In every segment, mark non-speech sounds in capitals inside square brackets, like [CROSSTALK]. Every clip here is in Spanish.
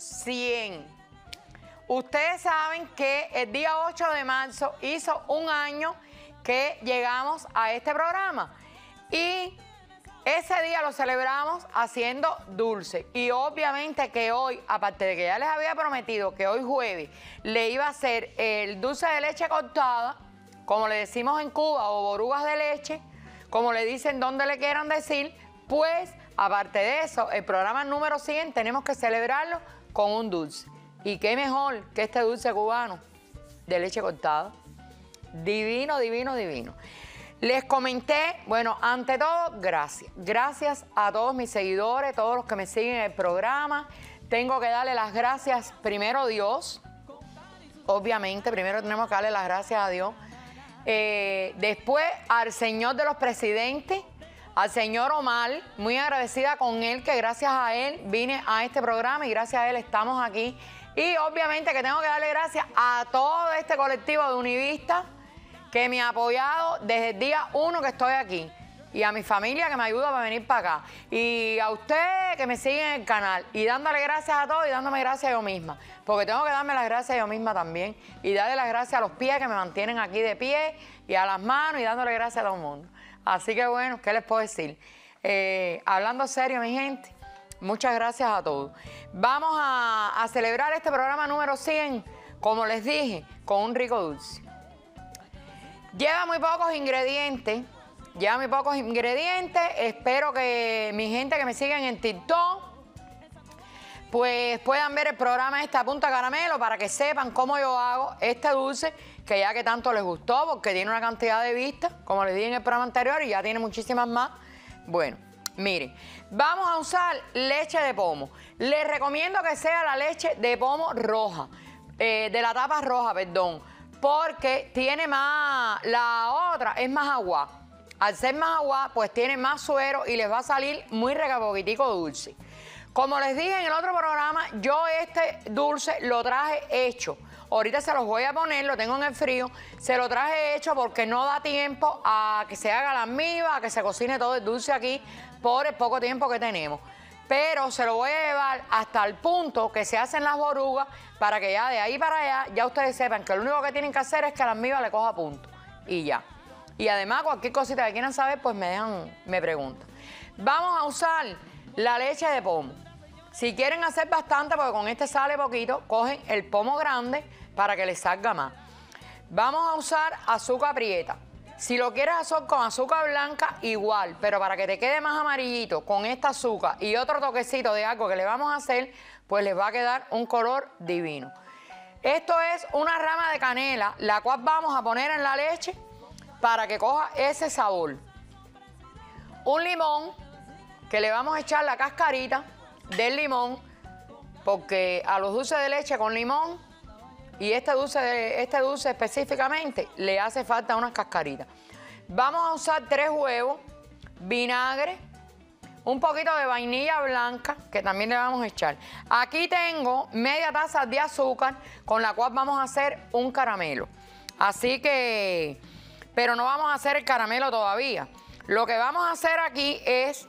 100. Ustedes saben que el día 8 de marzo hizo un año que llegamos a este programa y ese día lo celebramos haciendo dulce y obviamente que hoy, aparte de que ya les había prometido que hoy jueves le iba a hacer el dulce de leche cortada, como le decimos en Cuba, o borugas de leche, como le dicen donde le quieran decir, pues aparte de eso, el programa número 100 tenemos que celebrarlo con un dulce. Y qué mejor que este dulce cubano de leche cortada. Divino, divino, divino. Les comenté, bueno, ante todo, gracias. Gracias a todos mis seguidores, todos los que me siguen en el programa. Tengo que darle las gracias primero a Dios. Obviamente, primero tenemos que darle las gracias a Dios. Eh, después al Señor de los Presidentes, al señor Omar, muy agradecida con él, que gracias a él vine a este programa y gracias a él estamos aquí. Y obviamente que tengo que darle gracias a todo este colectivo de Univista que me ha apoyado desde el día uno que estoy aquí. Y a mi familia que me ayuda para venir para acá. Y a ustedes que me siguen en el canal. Y dándole gracias a todos y dándome gracias a yo misma. Porque tengo que darme las gracias a yo misma también. Y darle las gracias a los pies que me mantienen aquí de pie. Y a las manos y dándole gracias a todo el mundo. Así que bueno, ¿qué les puedo decir? Eh, hablando serio, mi gente. Muchas gracias a todos. Vamos a, celebrar este programa número 100, como les dije, con un rico dulce. Lleva muy pocos ingredientes. Lleva muy pocos ingredientes. Espero que mi gente que me siguen en TikTok pues puedan ver el programa esta punta caramelo para que sepan cómo yo hago este dulce que ya que tanto les gustó porque tiene una cantidad de vistas, como les dije en el programa anterior y ya tiene muchísimas más. Bueno, miren, vamos a usar leche de pomo. Les recomiendo que sea la leche de pomo roja, eh, de la tapa roja, perdón porque tiene más, la otra es más agua. Al ser más agua, pues tiene más suero y les va a salir muy regapoquitico dulce. Como les dije en el otro programa, yo este dulce lo traje hecho. Ahorita se los voy a poner, lo tengo en el frío. Se lo traje hecho porque no da tiempo a que se haga la miba, a que se cocine todo el dulce aquí por el poco tiempo que tenemos pero se lo voy a llevar hasta el punto que se hacen las borugas para que ya de ahí para allá ya ustedes sepan que lo único que tienen que hacer es que la almíbar le coja punto y ya. Y además cualquier cosita que quieran saber pues me dejan, me preguntan. Vamos a usar la leche de pomo. Si quieren hacer bastante, porque con este sale poquito, cogen el pomo grande para que les salga más. Vamos a usar azúcar prieta. Si lo quieres hacer con azúcar blanca, igual, pero para que te quede más amarillito con esta azúcar y otro toquecito de algo que le vamos a hacer, pues les va a quedar un color divino. Esto es una rama de canela, la cual vamos a poner en la leche para que coja ese sabor. Un limón, que le vamos a echar la cascarita del limón, porque a los dulces de leche con limón y este dulce, este dulce específicamente le hace falta unas cascaritas. Vamos a usar tres huevos, vinagre, un poquito de vainilla blanca, que también le vamos a echar. Aquí tengo media taza de azúcar, con la cual vamos a hacer un caramelo. Así que, pero no vamos a hacer el caramelo todavía. Lo que vamos a hacer aquí es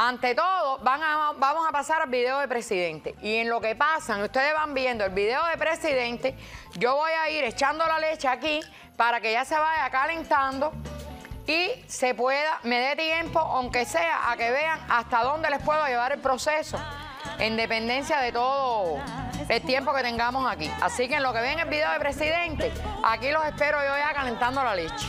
ante todo, van vamos a pasar al video de presidente. Y en lo que pasan, ustedes van viendo el video de presidente, yo voy a ir echando la leche aquí para que ya se vaya calentando y se pueda, me dé tiempo, aunque sea, a que vean hasta dónde les puedo llevar el proceso, en dependencia de todo el tiempo que tengamos aquí. Así que en lo que ven el video de presidente, aquí los espero yo ya calentando la leche.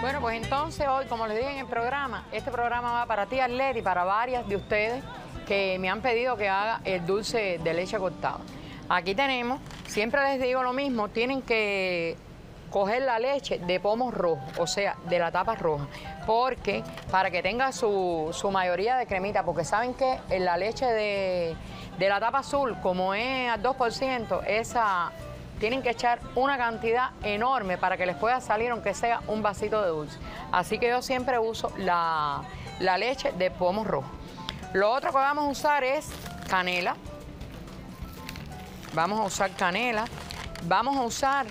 Bueno, pues entonces hoy, como les dije en el programa, este programa va para ti, Arlet, y para varias de ustedes que me han pedido que haga el dulce de leche cortado. Aquí tenemos, siempre les digo lo mismo, tienen que coger la leche de pomo rojo, o sea, de la tapa roja, porque para que tenga su, mayoría de cremita, porque saben que en la leche de, de la tapa azul, como es al 2%, esa tienen que echar una cantidad enorme para que les pueda salir, aunque sea un vasito de dulce. Así que yo siempre uso la, leche de pomo rojo. Lo otro que vamos a usar es canela. vamos a usar canela, vamos a usar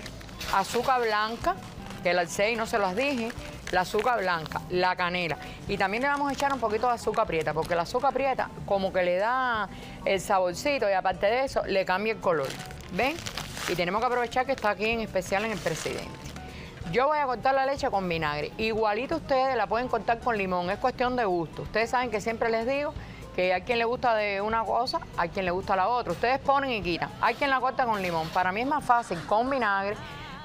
azúcar blanca, que el 6 no se las dije, la azúcar blanca, la canela. Y también le vamos a echar un poquito de azúcar prieta, porque la azúcar prieta como que le da el saborcito y aparte de eso le cambia el color. ¿Ven? Y tenemos que aprovechar que está aquí en especial en el presidente. Yo voy a cortar la leche con vinagre. Igualito ustedes la pueden cortar con limón, es cuestión de gusto. Ustedes saben que siempre les digo que hay quien le gusta de una cosa, hay quien le gusta la otra. Ustedes ponen y quitan. Hay quien la corta con limón. Para mí es más fácil con vinagre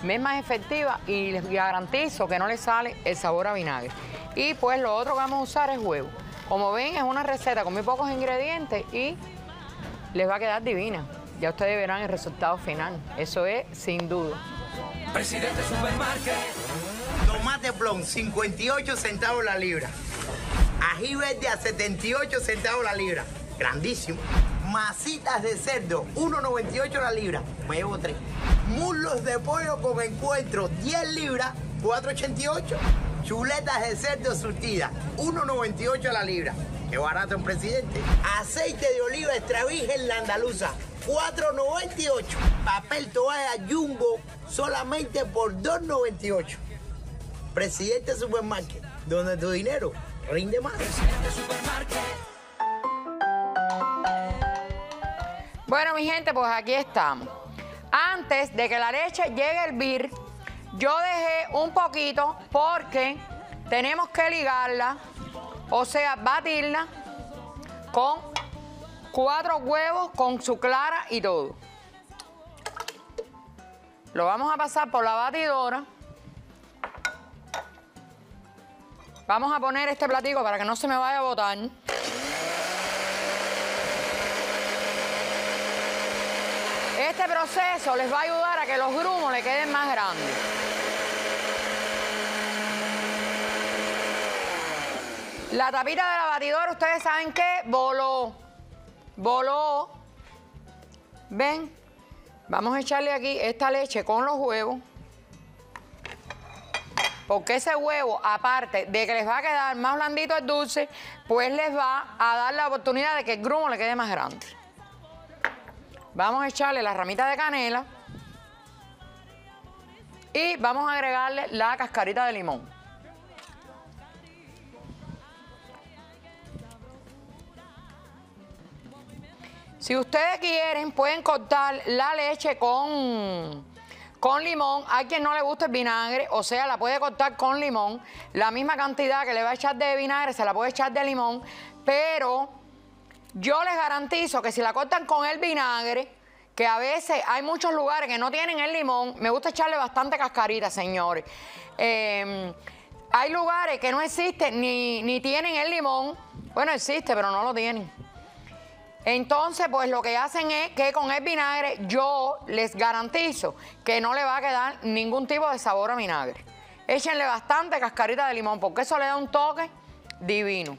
me es más efectiva y les garantizo que no le sale el sabor a vinagre. Y pues lo otro que vamos a usar es huevo. Como ven, es una receta con muy pocos ingredientes y les va a quedar divina. Ya ustedes verán el resultado final. Eso es sin duda. Presidente Supermarket. Tomate plon, 58 centavos la libra. Ají verde a 78 centavos la libra. Grandísimo. Masitas de cerdo, 1.98 la libra. Me llevo tres. Muslos de pollo con encuentro, 10 libras, 4.88. Chuletas de cerdo surtidas, 1.98 la libra. Qué barato un presidente. Aceite de oliva extra virgen la andaluza, 4.98. Papel toalla jumbo solamente por 2.98. Presidente Supermarket, donde tu dinero rinde más. Bueno, mi gente, pues aquí estamos. Antes de que la leche llegue a hervir, yo dejé un poquito porque tenemos que ligarla, o sea, batirla con cuatro huevos con su clara y todo. Lo vamos a pasar por la batidora. Vamos a poner este platico para que no se me vaya a botar. Este proceso les va a ayudar a que los grumos le queden más grandes. La tapita de la batidora, ustedes saben que voló, voló. ¿Ven? Vamos a echarle aquí esta leche con los huevos. Porque ese huevo, aparte de que les va a quedar más blandito el dulce, pues les va a dar la oportunidad de que el grumo le quede más grande. Vamos a echarle la ramita de canela y vamos a agregarle la cascarita de limón. Si ustedes quieren, pueden cortar la leche con, con limón. Hay quien no le gusta el vinagre, o sea, la puede cortar con limón. La misma cantidad que le va a echar de vinagre se la puede echar de limón, pero yo les garantizo que si la cortan con el vinagre, que a veces hay muchos lugares que no tienen el limón, me gusta echarle bastante cascarita, señores. Em, hay lugares que no existen ni, ni tienen el limón. Bueno, existe, pero no lo tienen. Entonces, pues lo que hacen es que con el vinagre yo les garantizo que no le va a quedar ningún tipo de sabor a vinagre. Échenle bastante cascarita de limón porque eso le da un toque divino.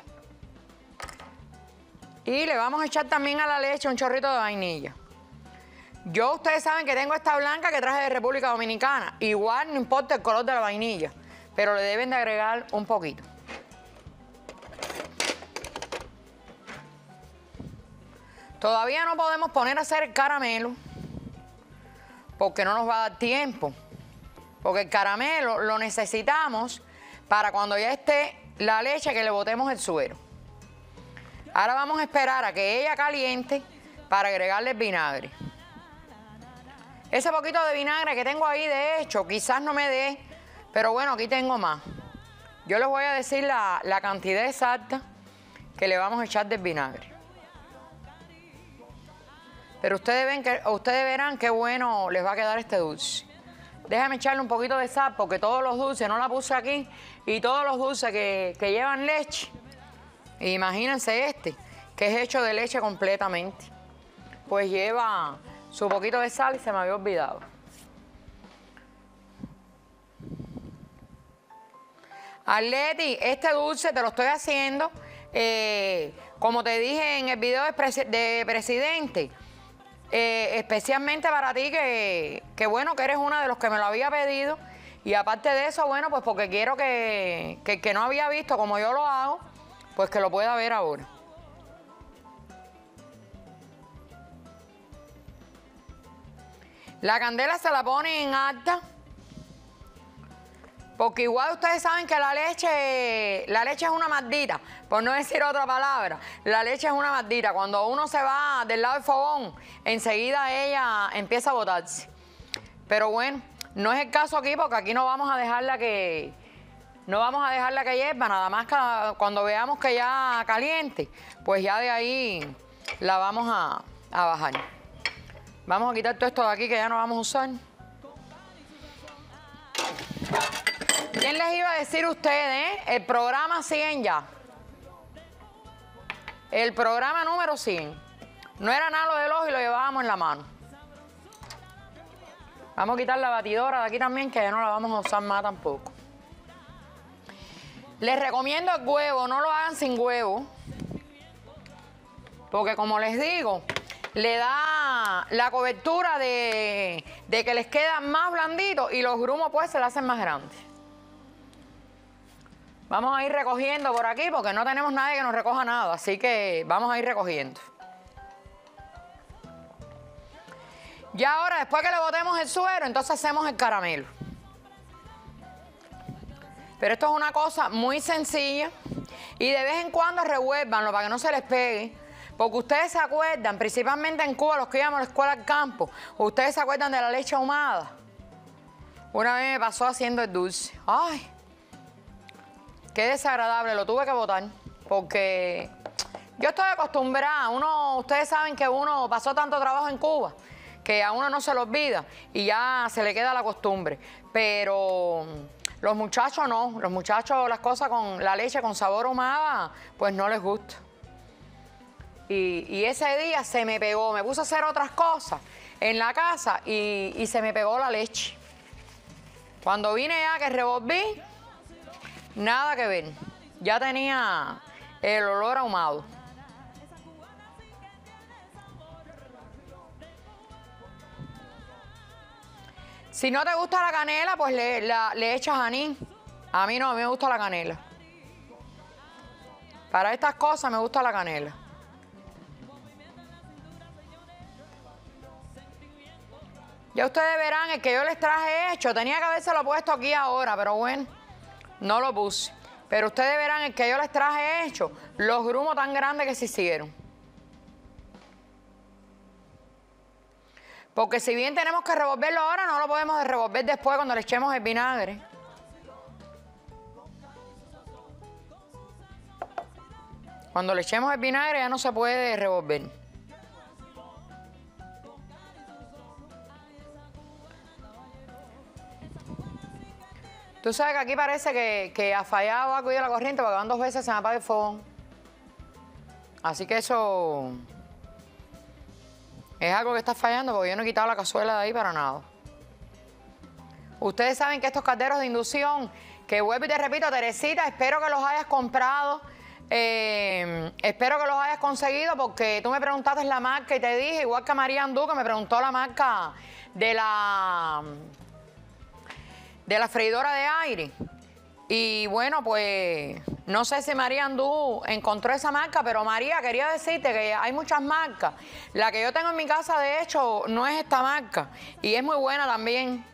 Y le vamos a echar también a la leche un chorrito de vainilla. Yo, ustedes saben que tengo esta blanca que traje de República Dominicana. Igual no importa el color de la vainilla, pero le deben de agregar un poquito. Todavía no podemos poner a hacer el caramelo porque no nos va a dar tiempo. Porque el caramelo lo necesitamos para cuando ya esté la leche que le botemos el suero. Ahora vamos a esperar a que ella caliente para agregarle el vinagre. Ese poquito de vinagre que tengo ahí, de hecho, quizás no me dé, pero bueno, aquí tengo más. Yo les voy a decir la, cantidad exacta que le vamos a echar del vinagre. Pero ustedes, ven que, ustedes verán qué bueno les va a quedar este dulce. Déjame echarle un poquito de sal porque todos los dulces, no la puse aquí, y todos los dulces que, que llevan leche, imagínense este, que es hecho de leche completamente, pues lleva su poquito de sal y se me había olvidado. Arleti, este dulce te lo estoy haciendo, eh, como te dije en el video de, presidente, eh, especialmente para ti, que, bueno que eres una de los que me lo había pedido. Y aparte de eso, bueno, pues porque quiero que, que, que no había visto como yo lo hago, pues que lo pueda ver ahora. La candela se la pone en alta. Porque igual ustedes saben que la leche, la leche es una maldita, por no decir otra palabra. La leche es una maldita. Cuando uno se va del lado del fogón, enseguida ella empieza a botarse. Pero bueno, no es el caso aquí porque aquí no vamos a dejarla que, no vamos a dejarla que hierva, nada más que cuando veamos que ya caliente, pues ya de ahí la vamos a, a bajar. Vamos a quitar todo esto de aquí que ya no vamos a usar. ¿Quién les iba a decir ustedes? eh? El programa 100 ya. El programa número 100. No era nada lo del ojo y lo llevábamos en la mano. Vamos a quitar la batidora de aquí también, que ya no la vamos a usar más tampoco. Les recomiendo el huevo, no lo hagan sin huevo. Porque como les digo, le da la cobertura de, que les queda más blandito y los grumos pues se le hacen más grandes. Vamos a ir recogiendo por aquí porque no tenemos nadie que nos recoja nada, así que vamos a ir recogiendo. Ya ahora, después que le botemos el suero, entonces hacemos el caramelo. Pero esto es una cosa muy sencilla y de vez en cuando revuélvanlo para que no se les pegue. Porque ustedes se acuerdan, principalmente en Cuba, los que íbamos a la escuela al campo, ustedes se acuerdan de la leche ahumada. Una vez me pasó haciendo el dulce. Ay, qué desagradable, lo tuve que botar. Porque yo estoy acostumbrada, uno, ustedes saben que uno pasó tanto trabajo en Cuba que a uno no se lo olvida y ya se le queda la costumbre. Pero los muchachos no, los muchachos las cosas con la leche con sabor ahumada, pues no les gusta. Y, ese día se me pegó, me puse a hacer otras cosas en la casa y, se me pegó la leche. Cuando vine ya que revolví, nada que ver. Ya tenía el olor ahumado. Si no te gusta la canela, pues le, la- le echas anís. A mí no, a mí me gusta la canela. Para estas cosas me gusta la canela. Ya ustedes verán, el que yo les traje hecho, tenía que habérselo puesto aquí ahora, pero bueno, no lo puse. Pero ustedes verán, el que yo les traje hecho, los grumos tan grandes que se hicieron. Porque si bien tenemos que revolverlo ahora, no lo podemos revolver después cuando le echemos el vinagre. Cuando le echemos el vinagre ya no se puede revolver. Tú sabes que aquí parece que, que ha fallado algo de la corriente porque van dos veces se me apaga el fogón. Así que eso es algo que está fallando porque yo no he quitado la cazuela de ahí para nada. Ustedes saben que estos calderos de inducción, que vuelvo y te repito, Teresita, espero que los hayas comprado. eh, espero que los hayas conseguido porque tú me preguntaste la marca y te dije, igual que María Andú, que me preguntó la marca de la de la freidora de aire. Y bueno, pues no sé si María Andú encontró esa marca, pero María, quería decirte que hay muchas marcas. La que yo tengo en mi casa, de hecho, no es esta marca. Y es muy buena también.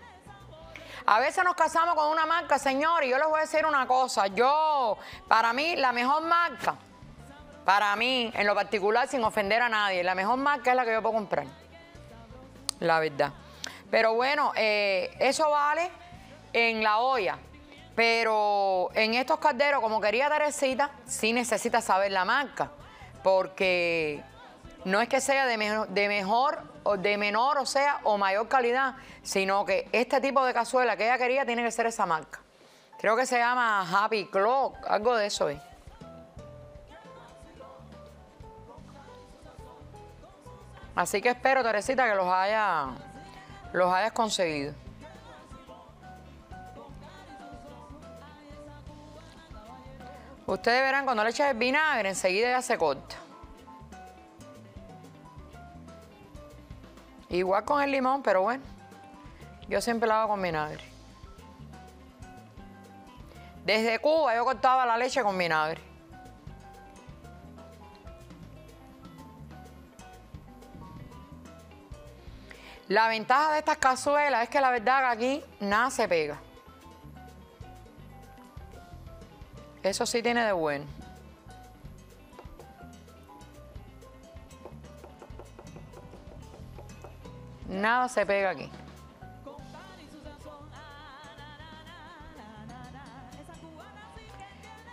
A veces nos casamos con una marca, señor, y yo les voy a decir una cosa. Yo, para mí, la mejor marca, para mí, en lo particular, sin ofender a nadie, la mejor marca es la que yo puedo comprar. La verdad. Pero bueno, eh, eso vale en la olla. Pero en estos calderos, como quería Teresita, sí necesita saber la marca. Porque no es que sea de, mejo- de mejor o de menor, o sea, o mayor calidad, sino que este tipo de cazuela que ella quería tiene que ser esa marca. Creo que se llama Happy Clock, algo de eso es. Así que espero, Teresita, que los haya, los hayas conseguido. Ustedes verán cuando le eches el vinagre, enseguida ya se corta. Igual con el limón, pero bueno, yo siempre la hago con vinagre. Desde Cuba yo cortaba la leche con vinagre. La ventaja de estas cazuelas es que la verdad que aquí nada se pega. Eso sí tiene de bueno. Nada se pega aquí.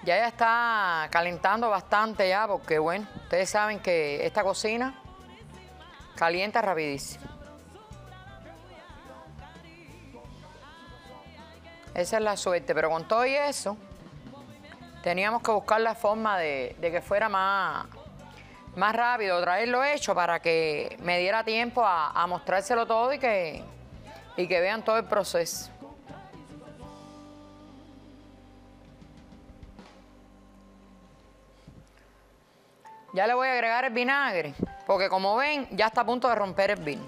Ya ya está calentando bastante ya porque bueno, ustedes saben que esta cocina calienta rapidísimo. Esa es la suerte, pero con todo y eso, teníamos que buscar la forma de, que fuera más, más rápido, traerlo hecho para que me diera tiempo a, a mostrárselo todo y que, y que vean todo el proceso. Ya le voy a agregar el vinagre, porque como ven, ya está a punto de romper el vino.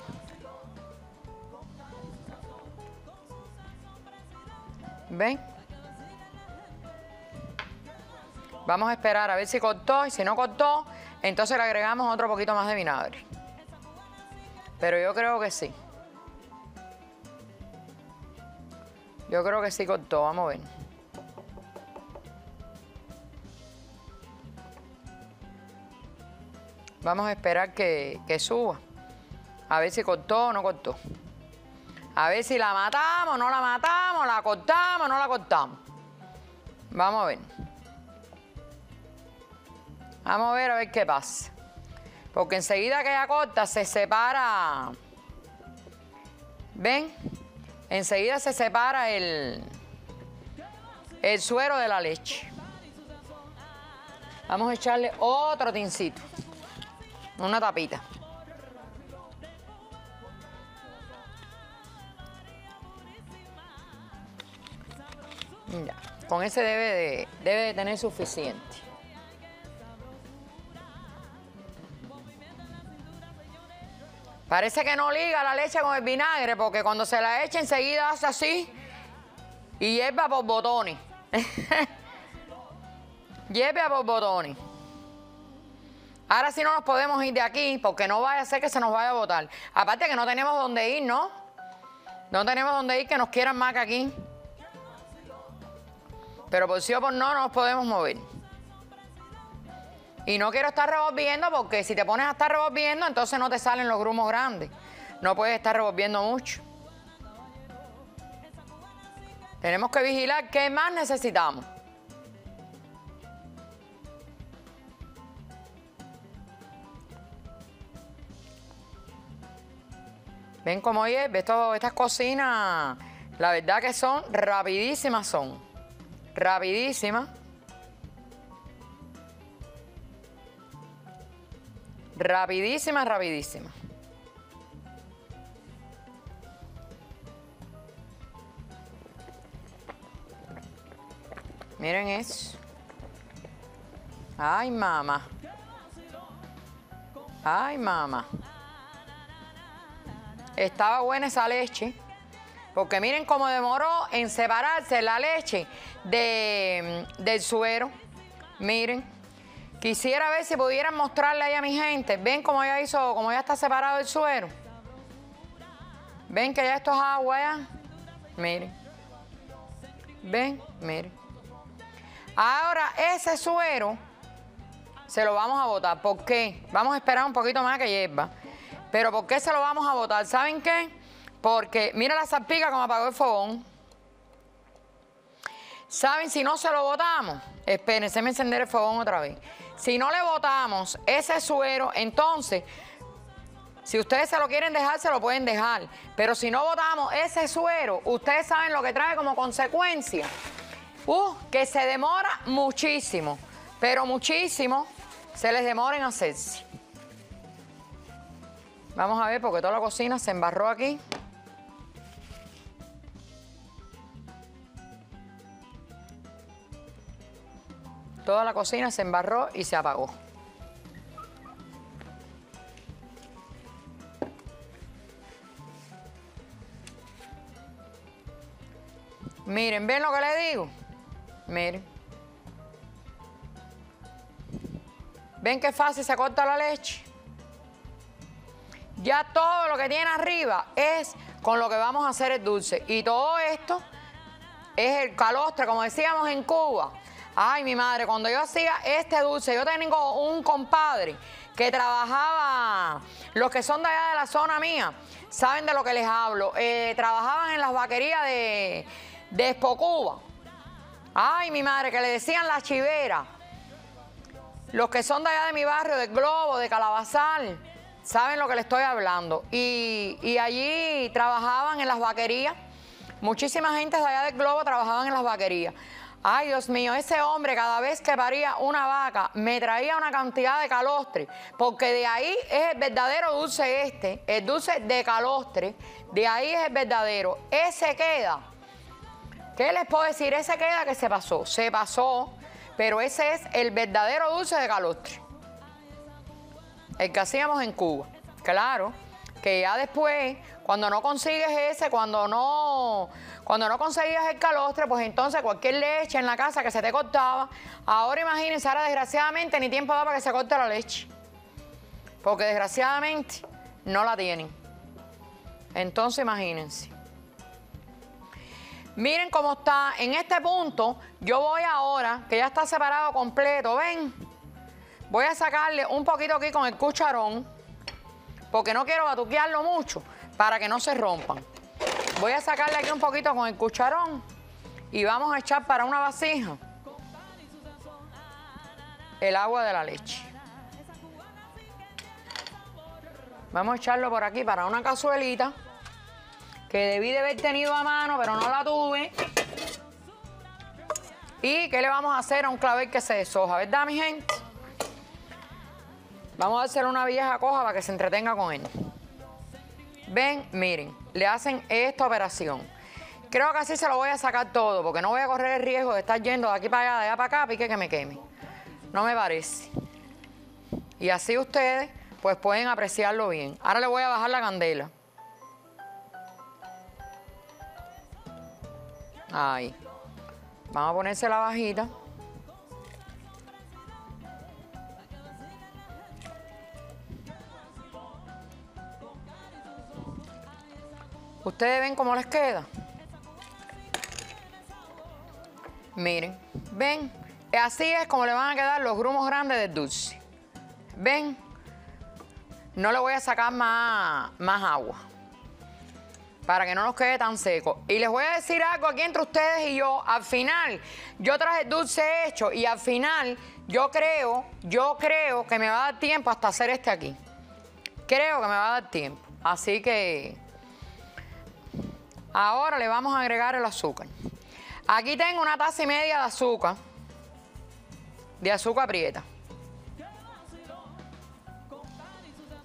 ¿Ven? Vamos a esperar a ver si cortó y si no cortó, entonces le agregamos otro poquito más de vinagre. Pero yo creo que sí. Yo creo que sí cortó, vamos a ver. Vamos a esperar que, que suba. A ver si cortó o no cortó. A ver si la matamos, no la matamos, la cortamos, no la cortamos. Vamos a ver. Vamos a ver a ver qué pasa. Porque enseguida que ella corta se separa. ¿Ven? Enseguida se separa el, el suero de la leche. Vamos a echarle otro tincito. Una tapita. Ya, con ese debe de, debe de tener suficiente. Parece que no liga la leche con el vinagre porque cuando se la echa enseguida hace así y hierva por botones. hierve por botones. [LAUGHS] Ahora sí no nos podemos ir de aquí porque no vaya a ser que se nos vaya a botar. Aparte que no tenemos dónde ir, ¿no? No tenemos dónde ir que nos quieran más que aquí. Pero por sí o por no, no nos podemos mover. Y no quiero estar revolviendo porque si te pones a estar revolviendo, entonces no te salen los grumos grandes. No puedes estar revolviendo mucho. Tenemos que vigilar qué más necesitamos. Ven cómo hierve, esto, estas cocinas, la verdad que son rapidísimas son. Rapidísimas. Rapidísimas, rapidísimas. Miren eso. Ay, mamá. Ay, mamá. Estaba buena esa leche. Porque miren cómo demoró en separarse la leche de, del suero. Miren. Quisiera ver si pudieran mostrarle ahí a mi gente. Ven cómo ya hizo, cómo ya está separado el suero. Ven que ya esto es agua ya. Miren. Ven, miren. Ahora ese suero se lo vamos a botar. ¿Por qué? Vamos a esperar un poquito más que hierva. Pero ¿por qué se lo vamos a botar? ¿Saben qué? Porque mira la salpica como apagó el fogón. ¿Saben si no se lo botamos? Espérense, me encender el fogón otra vez. Si no le botamos ese suero, entonces, si ustedes se lo quieren dejar, se lo pueden dejar. Pero si no botamos ese suero, ustedes saben lo que trae como consecuencia. Uh, que se demora muchísimo, pero muchísimo se les demora en hacerse. Vamos a ver porque toda la cocina se embarró aquí. Toda la cocina se embarró y se apagó. Miren, ¿ven lo que le digo? Miren. ¿Ven qué fácil se corta la leche? Ya todo lo que tiene arriba es con lo que vamos a hacer el dulce. Y todo esto es el calostre, como decíamos en Cuba. Ay, mi madre, cuando yo hacía este dulce, yo tengo un compadre que trabajaba, los que son de allá de la zona mía, saben de lo que les hablo, eh, trabajaban en las vaquerías de, de Expo Cuba. Ay, mi madre, que le decían la chivera. Los que son de allá de mi barrio, del Globo, de Calabazal, saben lo que le estoy hablando. Y, y allí trabajaban en las vaquerías. Muchísima gente de allá del Globo trabajaban en las vaquerías. Ay, Dios mío, ese hombre cada vez que paría una vaca me traía una cantidad de calostre, porque de ahí es el verdadero dulce este, el dulce de calostre, de ahí es el verdadero. Ese queda. ¿Qué les puedo decir? Ese queda que se pasó, se pasó, pero ese es el verdadero dulce de calostre. El que hacíamos en Cuba. Claro, que ya después, cuando no consigues ese, cuando no cuando no conseguías el calostre, pues entonces cualquier leche en la casa que se te cortaba, ahora imagínense, ahora desgraciadamente ni tiempo da para que se corte la leche. Porque desgraciadamente no la tienen. Entonces imagínense. Miren cómo está. En este punto, yo voy ahora, que ya está separado completo, ven. Voy a sacarle un poquito aquí con el cucharón, porque no quiero batuquearlo mucho, para que no se rompan. Voy a sacarle aquí un poquito con el cucharón y vamos a echar para una vasija el agua de la leche. Vamos a echarlo por aquí para una cazuelita que debí de haber tenido a mano, pero no la tuve. ¿Y qué le vamos a hacer a un clavel que se deshoja? ¿Verdad, mi gente? Vamos a hacer una vieja coja para que se entretenga con él. Ven, miren, le hacen esta operación. Creo que así se lo voy a sacar todo, porque no voy a correr el riesgo de estar yendo de aquí para allá, de allá para acá, pique que me queme. No me parece. Y así ustedes, pues pueden apreciarlo bien. Ahora le voy a bajar la candela. Ahí. Vamos a ponerse la bajita. Ustedes ven cómo les queda. Miren, ven, así es como le van a quedar los grumos grandes del dulce. Ven, no le voy a sacar más, más agua para que no nos quede tan seco. Y les voy a decir algo aquí entre ustedes y yo. Al final, yo traje el dulce hecho y al final yo creo, yo creo que me va a dar tiempo hasta hacer este aquí. Creo que me va a dar tiempo. Así que Ahora le vamos a agregar el azúcar. Aquí tengo una taza y media de azúcar, de azúcar prieta.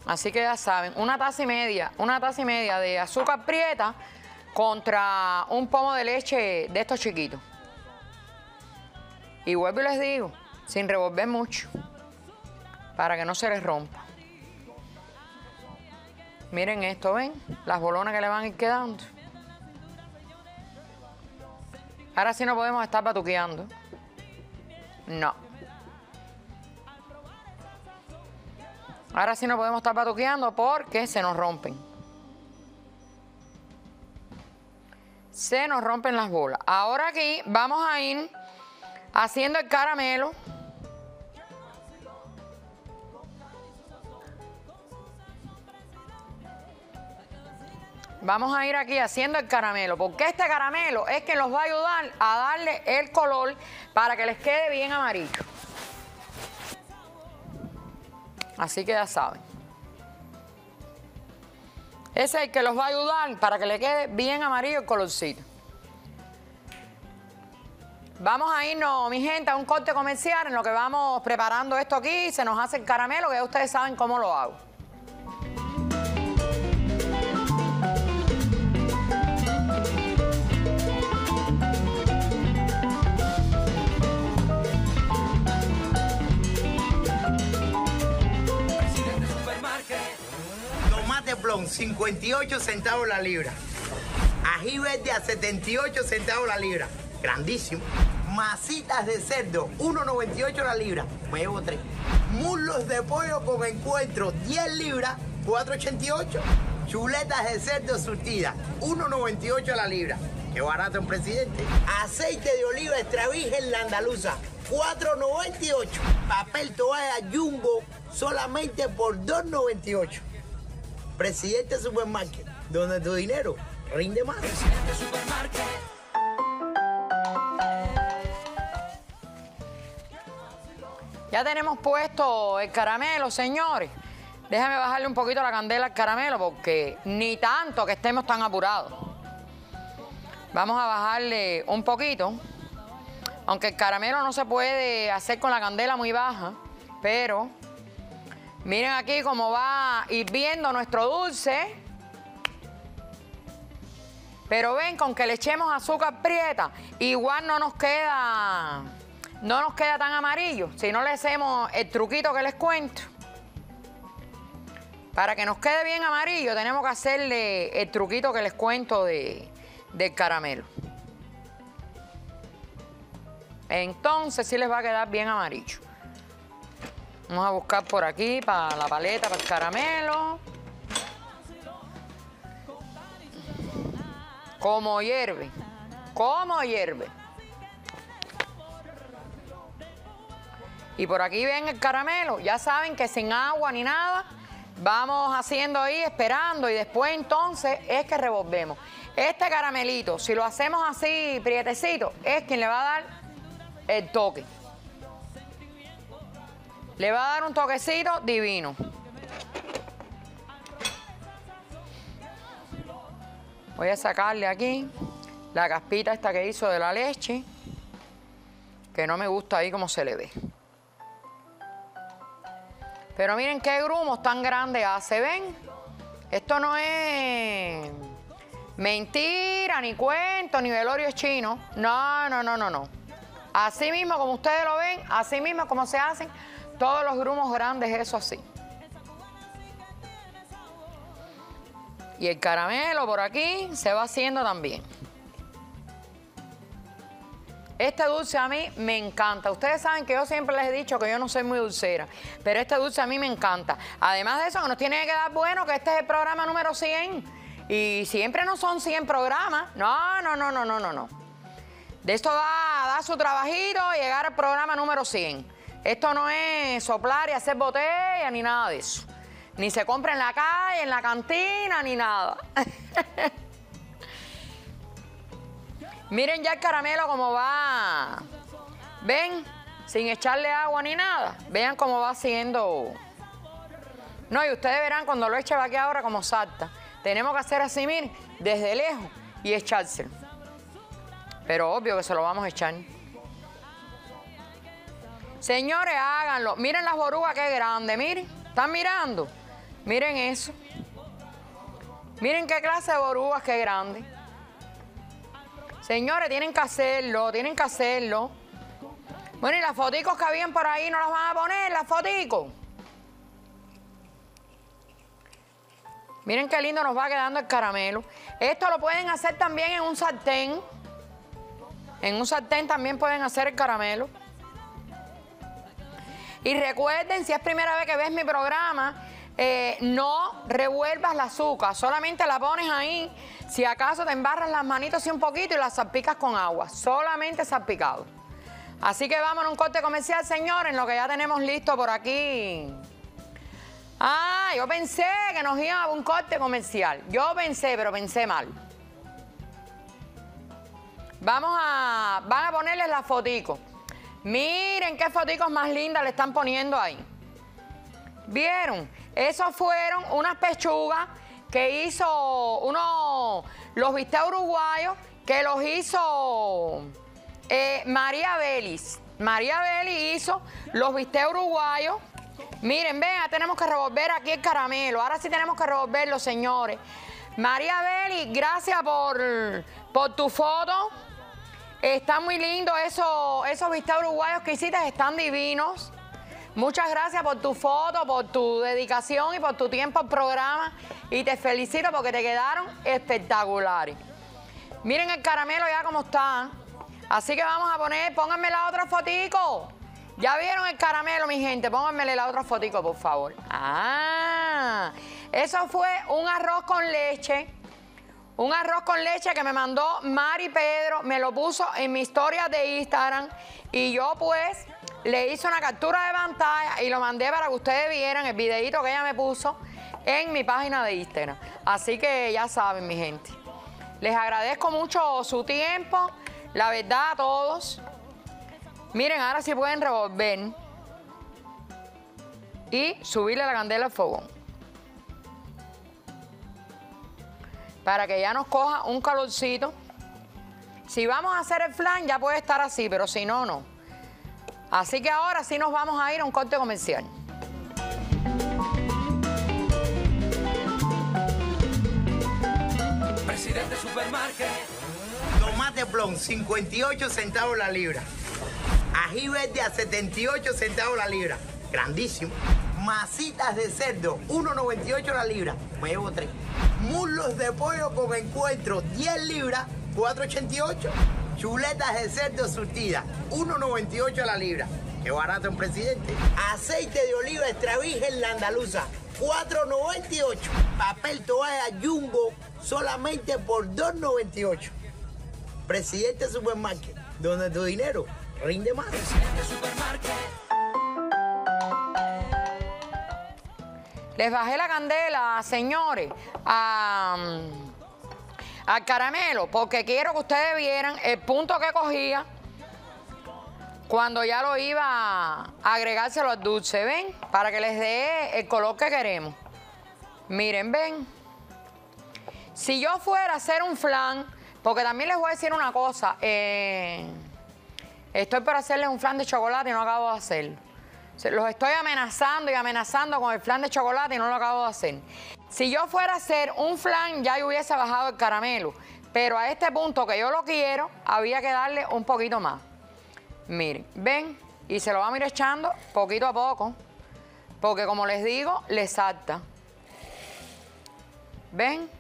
Así que ya saben, una taza y media, una taza y media de azúcar prieta contra un pomo de leche de estos chiquitos. Y vuelvo y les digo, sin revolver mucho, para que no se les rompa. Miren esto, ¿ven? Las bolonas que le van a ir quedando. Ahora sí no podemos estar batuqueando. No. Ahora sí no podemos estar batuqueando porque se nos rompen. Se nos rompen las bolas. Ahora aquí vamos a ir haciendo el caramelo. Vamos a ir aquí haciendo el caramelo, porque este caramelo es que nos va a ayudar a darle el color para que les quede bien amarillo. Así que ya saben. Ese es el que los va a ayudar para que le quede bien amarillo el colorcito. Vamos a irnos, mi gente, a un corte comercial en lo que vamos preparando esto aquí. Se nos hace el caramelo, que ya ustedes saben cómo lo hago. Tomate plon, 58 centavos la libra. Ají verde a 78 centavos la libra. Grandísimo. Masitas de cerdo, 1.98 la libra. Me llevo tres. Muslos de pollo con encuentro, 10 libras, 4.88. Chuletas de cerdo surtidas, 1.98 a la libra. Qué barato un presidente. Aceite de oliva extra virgen la andaluza, 4.98. Papel toalla jumbo solamente por 2.98. Presidente Supermarket, donde tu dinero rinde más. Presidente Supermarket. Ya tenemos puesto el caramelo, señores. Déjame bajarle un poquito la candela al caramelo porque ni tanto que estemos tan apurados. Vamos a bajarle un poquito. Aunque el caramelo no se puede hacer con la candela muy baja, pero miren aquí cómo va hirviendo nuestro dulce. Pero ven, con que le echemos azúcar prieta, igual no nos queda, no nos queda tan amarillo. Si no le hacemos el truquito que les cuento. Para que nos quede bien amarillo, tenemos que hacerle el truquito que les cuento de, del caramelo. Entonces sí les va a quedar bien amarillo. Vamos a buscar por aquí para la paleta, para el caramelo. Como hierve. Como hierve. Y por aquí ven el caramelo. Ya saben que sin agua ni nada. Vamos haciendo ahí, esperando. Y después entonces es que revolvemos. Este caramelito, si lo hacemos así, prietecito, es quien le va a dar el toque. Le va a dar un toquecito divino. Voy a sacarle aquí la caspita esta que hizo de la leche, que no me gusta ahí como se le ve. Pero miren qué grumos tan grandes hace, ¿ven? Esto no es mentira, ni cuento, ni velorio chino. No, no, no, no, no. Así mismo como ustedes lo ven, así mismo como se hacen todos los grumos grandes, eso así. Y el caramelo por aquí se va haciendo también. Este dulce a mí me encanta. Ustedes saben que yo siempre les he dicho que yo no soy muy dulcera, pero este dulce a mí me encanta. Además de eso, que nos tiene que quedar bueno que este es el programa número 100. Y siempre no son 100 programas. No, no, no, no, no, no, no. De esto va a dar su trabajito llegar al programa número 100. Esto no es soplar y hacer botella ni nada de eso. Ni se compra en la calle, en la cantina, ni nada. [LAUGHS] Miren ya el caramelo como va. ¿Ven? Sin echarle agua ni nada. Vean cómo va haciendo. No, y ustedes verán cuando lo eche aquí ahora como salta. Tenemos que hacer así, miren, desde lejos y echárselo. Pero obvio que se lo vamos a echar. Señores, háganlo. Miren las borugas qué grande, miren. ¿Están mirando? Miren eso. Miren qué clase de borugas qué grande. Señores, tienen que hacerlo, tienen que hacerlo. Bueno, y las foticos que habían por ahí no las van a poner, las foticos. Miren qué lindo nos va quedando el caramelo. Esto lo pueden hacer también en un sartén. En un sartén también pueden hacer el caramelo. Y recuerden, si es primera vez que ves mi programa, eh, no revuelvas la azúcar, solamente la pones ahí. Si acaso te embarras las manitos así un poquito y las salpicas con agua, solamente salpicado. Así que vamos a un corte comercial, señores, lo que ya tenemos listo por aquí. Ah, yo pensé que nos iba a un corte comercial. Yo pensé, pero pensé mal. Vamos a, van a ponerles la fotico. Miren qué foticos más lindas le están poniendo ahí. ¿Vieron? Esos fueron unas pechugas que hizo uno, los bistecs uruguayos, que los hizo eh, María Belis. María Belis hizo los bistecs uruguayos. Miren, vean, tenemos que revolver aquí el caramelo. Ahora sí tenemos que revolverlo, señores. María Belis, gracias por, por tu foto. Está muy lindo eso, esos bistecs uruguayos que hiciste, están divinos. Muchas gracias por tu foto, por tu dedicación y por tu tiempo al programa. Y te felicito porque te quedaron espectaculares. Miren el caramelo ya como está. Así que vamos a poner, pónganme la otra fotico. Ya vieron el caramelo, mi gente. Pónganmele la otra fotico, por favor. Ah, Eso fue un arroz con leche. Un arroz con leche que me mandó Mari Pedro, me lo puso en mi historia de Instagram y yo pues le hice una captura de pantalla y lo mandé para que ustedes vieran el videito que ella me puso en mi página de Instagram. Así que ya saben, mi gente. Les agradezco mucho su tiempo, la verdad a todos. Miren, ahora sí pueden revolver y subirle la candela al fogón. Para que ya nos coja un calorcito. Si vamos a hacer el flan ya puede estar así, pero si no, no. Así que ahora sí nos vamos a ir a un corte comercial. Presidente Supermarket. Tomate plon, 58 centavos la libra. Ají verde a 78 centavos la libra. Grandísimo. Masitas de cerdo, 1.98 la libra. Me llevo tres. Muslos de pollo con encuentro, 10 libras, 4.88. Chuletas de cerdo surtidas, 1.98 la libra. Qué barato un presidente. Aceite de oliva extra virgen la andaluza, 4.98. Papel toalla jumbo solamente por 2.98. Presidente Supermarket, donde tu dinero rinde más. Presidente Supermarket. Les bajé la candela, señores, a, al caramelo, porque quiero que ustedes vieran el punto que cogía cuando ya lo iba a agregárselo al dulce, ¿ven? Para que les dé el color que queremos. Miren, ven. Si yo fuera a hacer un flan, porque también les voy a decir una cosa, eh, estoy por hacerles un flan de chocolate y no acabo de hacerlo. Los estoy amenazando y amenazando con el flan de chocolate y no lo acabo de hacer. Si yo fuera a hacer un flan, ya yo hubiese bajado el caramelo. Pero a este punto que yo lo quiero, había que darle un poquito más. Miren, ven, y se lo vamos a ir echando poquito a poco. Porque como les digo, le salta. ¿Ven?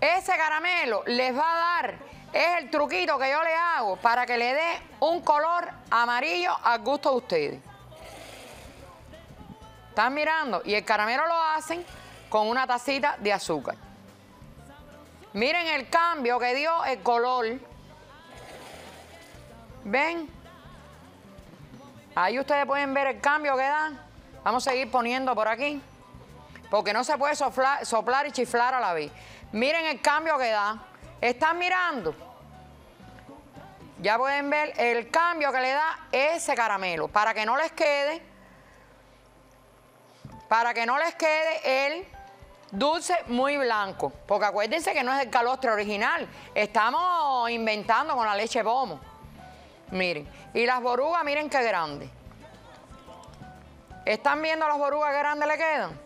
Ese caramelo les va a dar, es el truquito que yo le hago para que le dé un color amarillo al gusto de ustedes. ¿Están mirando? Y el caramelo lo hacen con una tacita de azúcar. Miren el cambio que dio el color. ¿Ven? Ahí ustedes pueden ver el cambio que da. Vamos a seguir poniendo por aquí. Porque no se puede soplar, soplar y chiflar a la vez. Miren el cambio que da. ¿Están mirando? Ya pueden ver el cambio que le da ese caramelo. Para que no les quede, para que no les quede el dulce muy blanco. Porque acuérdense que no es el calostre original. Estamos inventando con la leche pomo. Miren. Y las borugas, miren qué grande. ¿Están viendo las borugas qué grandes le quedan?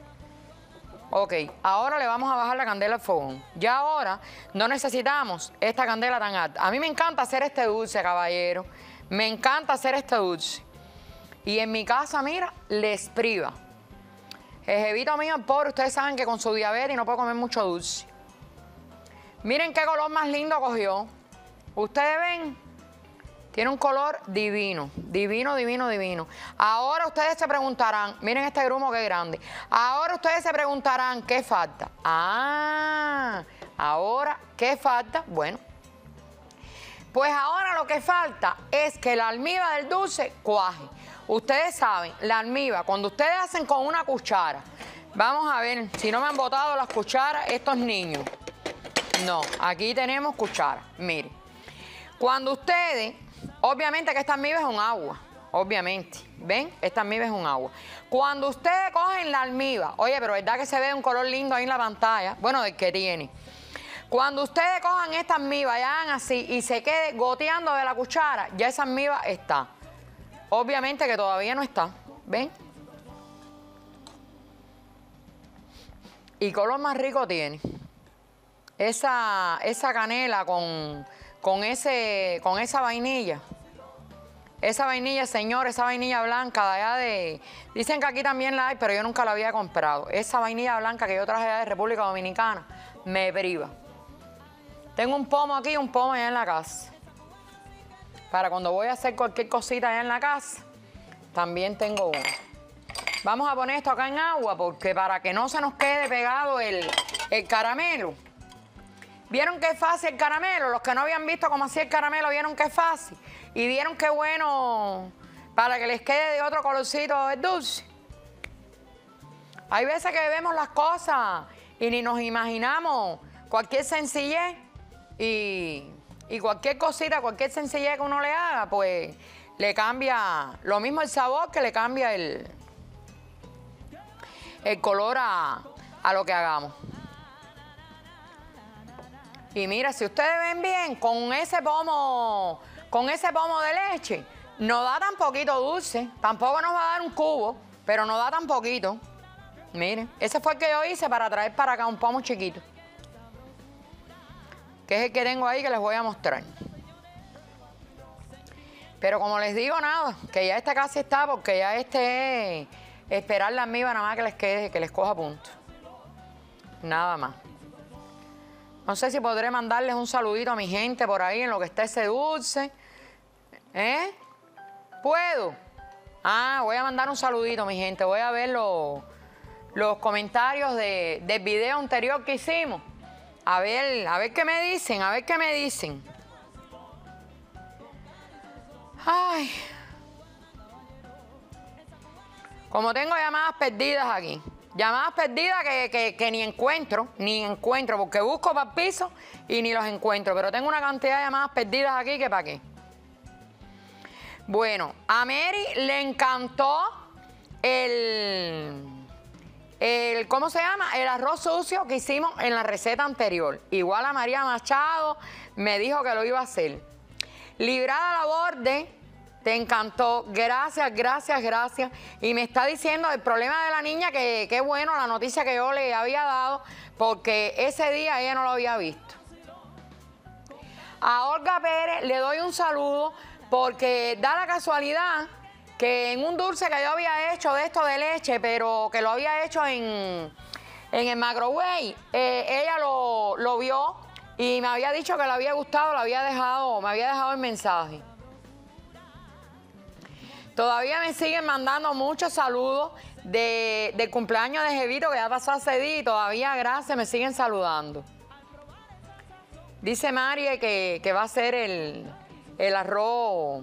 Ok, ahora le vamos a bajar la candela al fogón. Ya ahora no necesitamos esta candela tan alta. A mí me encanta hacer este dulce, caballero. Me encanta hacer este dulce. Y en mi casa, mira, les priva. El jevito mío, el pobre, ustedes saben que con su diabetes no puede comer mucho dulce. Miren qué color más lindo cogió. Ustedes ven, tiene un color divino, divino, divino, divino. Ahora ustedes se preguntarán, miren este grumo qué grande. Ahora ustedes se preguntarán, ¿qué falta? Ah, ahora, ¿qué falta? Bueno, pues ahora lo que falta es que la almíbar del dulce cuaje. Ustedes saben, la almíbar, cuando ustedes hacen con una cuchara, vamos a ver si no me han botado las cucharas estos niños. No, aquí tenemos cuchara, miren. Cuando ustedes, obviamente que esta almíbar es un agua, obviamente, ¿ven? Esta almíbar es un agua. Cuando ustedes cogen la almíbar, oye, pero ¿verdad que se ve un color lindo ahí en la pantalla? Bueno, del que tiene. Cuando ustedes cojan esta almíbar y hagan así y se quede goteando de la cuchara, ya esa almíbar está. Obviamente que todavía no está, ¿ven? Y color más rico tiene. Esa, esa canela con, con, ese, con esa vainilla. Esa vainilla, señor, esa vainilla blanca de allá de... Dicen que aquí también la hay, pero yo nunca la había comprado. Esa vainilla blanca que yo traje allá de República Dominicana me priva. Tengo un pomo aquí y un pomo allá en la casa. Para cuando voy a hacer cualquier cosita allá en la casa, también tengo uno. Vamos a poner esto acá en agua porque para que no se nos quede pegado el, el caramelo. ¿Vieron qué fácil el caramelo? Los que no habían visto cómo hacía el caramelo, vieron qué fácil. Y vieron qué bueno para que les quede de otro colorcito el dulce. Hay veces que vemos las cosas y ni nos imaginamos cualquier sencillez y, y cualquier cosita, cualquier sencillez que uno le haga, pues le cambia lo mismo el sabor que le cambia el, el color a, a lo que hagamos. Y mira, si ustedes ven bien, con ese pomo, con ese pomo de leche, no da tan poquito dulce. Tampoco nos va a dar un cubo, pero no da tan poquito. Miren, ese fue el que yo hice para traer para acá un pomo chiquito. Que es el que tengo ahí que les voy a mostrar. Pero como les digo, nada, que ya este casi está, porque ya este es esperar la amiga nada más que les quede, que les coja punto. Nada más. No sé si podré mandarles un saludito a mi gente por ahí en lo que está ese dulce. ¿Eh? ¿Puedo? Ah, voy a mandar un saludito, mi gente. Voy a ver los, comentarios de- del video anterior que hicimos. A ver, a ver qué me dicen, a ver qué me dicen. Ay. Como tengo llamadas perdidas aquí. Llamadas perdidas que, que- que ni encuentro, ni encuentro, porque busco para el piso y ni los encuentro. Pero tengo una cantidad de llamadas perdidas aquí que para qué. Bueno, a Mary le encantó el, el, ¿cómo se llama? El arroz sucio que hicimos en la receta anterior. Igual a María Machado me dijo que lo iba a hacer. Librada la borde, te encantó. Gracias, gracias, gracias. Y me está diciendo el problema de la niña, que qué bueno la noticia que yo le había dado, porque ese día ella no lo había visto. A Olga Pérez le doy un saludo porque da la casualidad que en un dulce que yo había hecho de esto de leche, pero que lo había hecho en, en el microwave, eh, ella lo, lo vio y me había dicho que le había gustado, le había dejado, me había dejado el mensaje. Todavía me siguen mandando muchos saludos de, del cumpleaños de Jevito, que ya pasó hace día y todavía gracias, me siguen saludando. Dice Marie que, que va a hacer el, el arroz,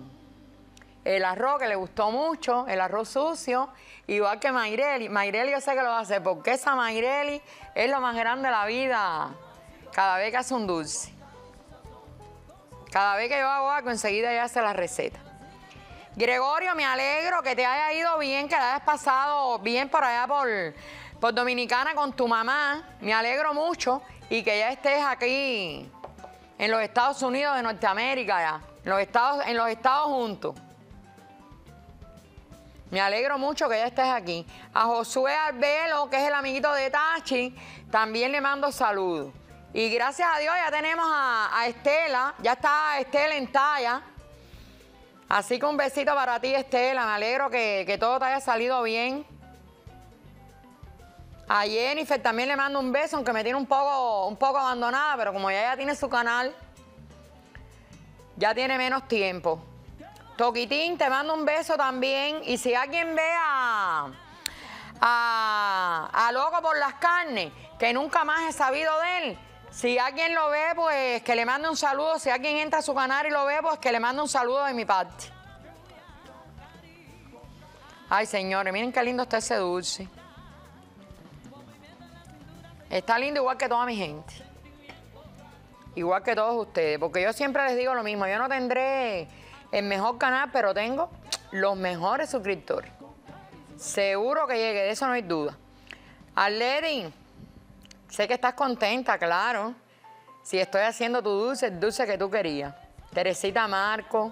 el arroz que le gustó mucho, el arroz sucio, igual que Mayreli. Mayreli yo sé que lo va a hacer, porque esa Mayreli es lo más grande de la vida cada vez que hace un dulce. Cada vez que yo hago algo, enseguida ella hace la receta. Gregorio, me alegro que te haya ido bien, que la hayas pasado bien por allá por, por Dominicana con tu mamá. Me alegro mucho y que ya estés aquí en los Estados Unidos de Norteamérica ya, en los Estados, en los Estados juntos. Me alegro mucho que ya estés aquí. A Josué Arbelo, que es el amiguito de Tachi, también le mando saludos. Y gracias a Dios ya tenemos a, a Estela, ya está Estela en talla. Así que un besito para ti, Estela. Me alegro que, que todo te haya salido bien. A Jennifer también le mando un beso, aunque me tiene un poco, un poco abandonada, pero como ya, tiene su canal, ya tiene menos tiempo. Toquitín, te mando un beso también. Y si alguien ve a, a, a Loco por las Carnes, que nunca más he sabido de él, si alguien lo ve, pues que le mande un saludo. Si alguien entra a su canal y lo ve, pues que le mande un saludo de mi parte. Ay, señores, miren qué lindo está ese dulce. Está lindo igual que toda mi gente. Igual que todos ustedes. Porque yo siempre les digo lo mismo. Yo no tendré el mejor canal, pero tengo los mejores suscriptores. Seguro que llegue, de eso no hay duda. Arlene, sé que estás contenta, claro. Si estoy haciendo tu dulce, el dulce que tú querías. Teresita Marco.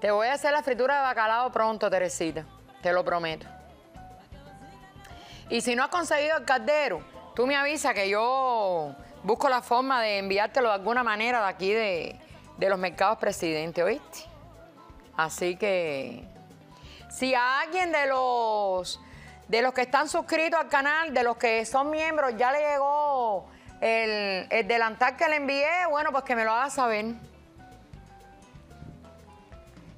Te voy a hacer la fritura de bacalao pronto, Teresita. Te lo prometo. Y si no has conseguido el caldero, tú me avisas que yo busco la forma de enviártelo de alguna manera de aquí de, de los mercados presidentes, ¿oíste? Así que si a alguien de los de los que están suscritos al canal, de los que son miembros, ya le llegó el, el delantal que le envié, bueno, pues que me lo haga saber.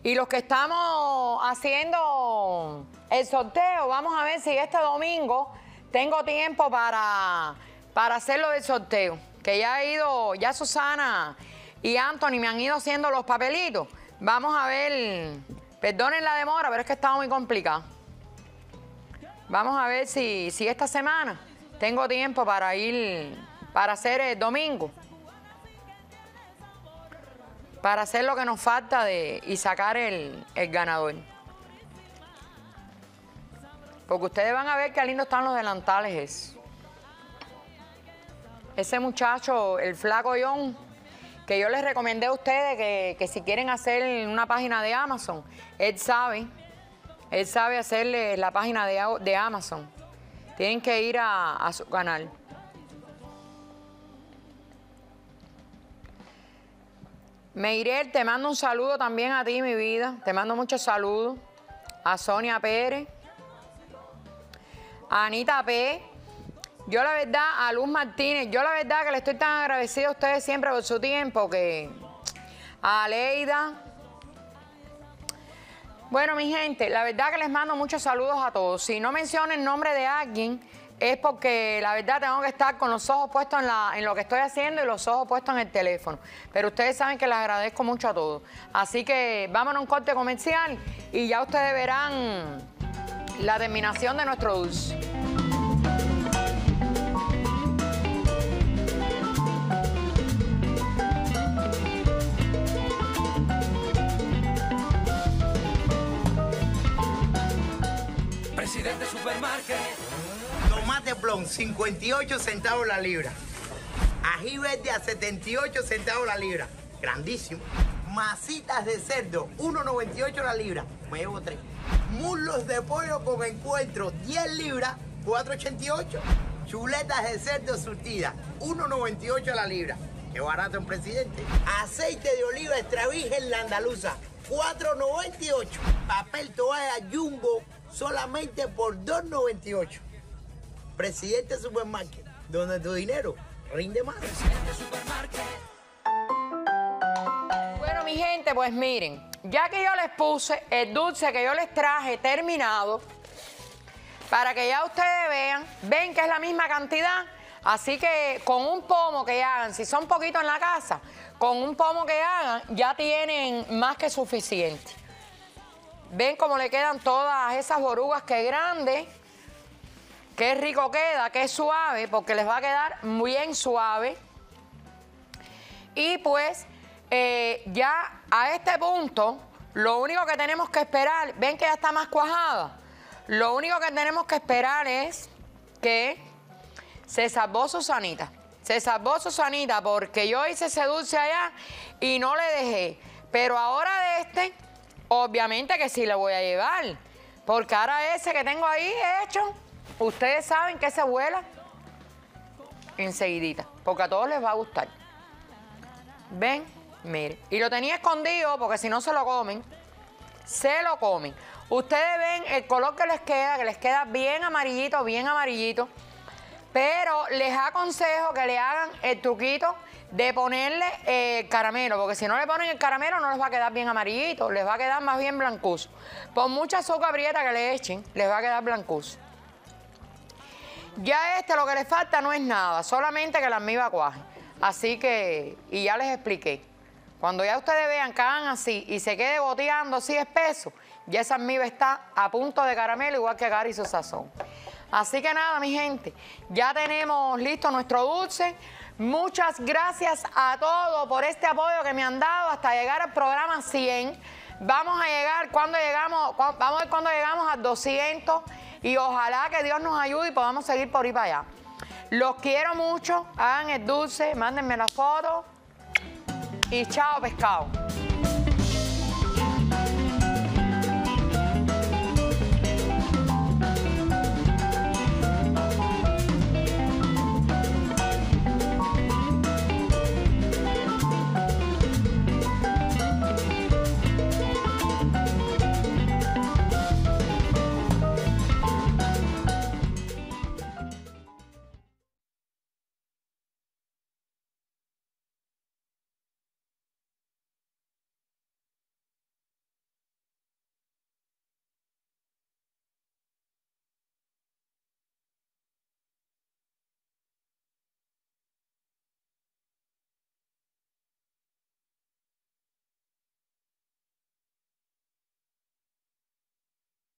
Y los que estamos haciendo el sorteo. Vamos a ver si este domingo tengo tiempo para, para hacerlo del sorteo. Que ya ha ido, ya Susana y Anthony me han ido haciendo los papelitos. Vamos a ver, perdonen la demora, pero es que estaba muy complicado. Vamos a ver si, si esta semana tengo tiempo para ir, para hacer el domingo. Para hacer lo que nos falta de, y sacar el, el ganador. Porque ustedes van a ver qué lindo están los delantales. Ese muchacho, el flaco John, que yo les recomendé a ustedes que, que si quieren hacer una página de Amazon, él sabe, él sabe hacerle la página de, de Amazon. Tienen que ir a, a su canal. Meirel, te mando un saludo también a ti, mi vida. Te mando muchos saludos. A Sonia Pérez. A Anita P. Yo la verdad, a Luz Martínez, yo la verdad que le estoy tan agradecida a ustedes siempre por su tiempo que a Leida. Bueno, mi gente, la verdad que les mando muchos saludos a todos. Si no menciono el nombre de alguien, es porque la verdad tengo que estar con los ojos puestos en, lo que estoy haciendo y los ojos puestos en el teléfono. Pero ustedes saben que les agradezco mucho a todos. Así que vámonos a un corte comercial y ya ustedes verán la terminación de nuestro dulce. Presidente Supermarket. Tomate plon, 58 centavos la libra. Ají verde a 78 centavos la libra. Grandísimo. Masitas de cerdo, 1.98 la libra. Me llevo tres. Muslos de pollo con encuentro, 10 libras, 4.88. Chuletas de cerdo surtidas, 1.98 la libra. Qué barato un presidente. Aceite de oliva extra virgen la andaluza, 4.98. Papel toalla jumbo solamente por 2.98. Presidente Supermarket, donde tu dinero rinde más. Bueno, mi gente, pues miren, ya que yo les puse el dulce que yo les traje terminado, para que ya ustedes vean, ven que es la misma cantidad, así que con un pomo que hagan, si son poquitos en la casa, con un pomo que hagan, ya tienen más que suficiente. Ven cómo le quedan todas esas borugas que grandes, qué rico queda, qué suave, porque les va a quedar bien suave. Y pues eh, ya a este punto, lo único que tenemos que esperar, ven que ya está más cuajada. Lo único que tenemos que esperar es que se salvó Susanita. Se salvó Susanita porque yo hice ese dulce allá y no le dejé. Pero ahora de este, obviamente que sí le voy a llevar. Porque ahora ese que tengo ahí hecho, ustedes saben que se vuela enseguidita. Porque a todos les va a gustar. Ven, mire. Y lo tenía escondido porque si no se lo comen, se lo comen. Ustedes ven el color que les queda, que les queda bien amarillito, bien amarillito. Pero les aconsejo que le hagan el truquito de ponerle eh, caramelo, porque si no le ponen el caramelo no les va a quedar bien amarillito, les va a quedar más bien blancuzo. Por mucha azúcar prieta que le echen, les va a quedar blancuzo. Ya este lo que le falta no es nada, solamente que la almíbar cuaje. Así que, y ya les expliqué. Cuando ya ustedes vean que hagan así y se quede goteando así espeso, ya esa almíbar está a punto de caramelo, igual que Gary y sazón. Así que nada, mi gente, ya tenemos listo nuestro dulce. Muchas gracias a todos por este apoyo que me han dado hasta llegar al programa 100. Vamos a llegar cuando llegamos, vamos a ver cuando llegamos a 200 y ojalá que Dios nos ayude y podamos seguir por ahí para allá. Los quiero mucho, hagan el dulce, mándenme la foto y chao pescado.